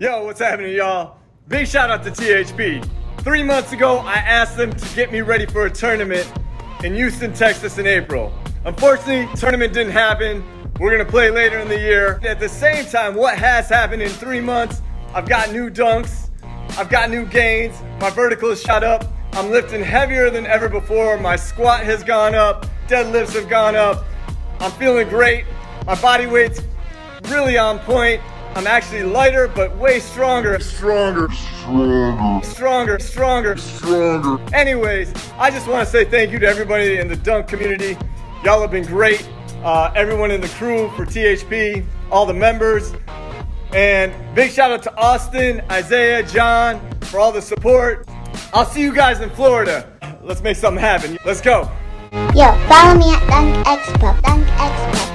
Yo, what's happening, y'all? Big shout out to THP. Three months ago, I asked them to get me ready for a tournament in Houston, Texas in April. Unfortunately, tournament didn't happen. We're gonna play later in the year. At the same time, what has happened in three months, I've got new dunks, I've got new gains, my vertical is shot up, I'm lifting heavier than ever before, my squat has gone up, deadlifts have gone up, I'm feeling great, my body weight's really on point, I'm actually lighter, but way stronger. Stronger, stronger, Stronger, stronger. stronger. Anyways, I just want to say thank you to everybody in the dunk community. Y'all have been great. Uh, everyone in the crew for THP, all the members. And big shout out to Austin, Isaiah, John for all the support. I'll see you guys in Florida. Let's make something happen. Let's go. Yo, follow me at Dunk Expo. Dunk Expo.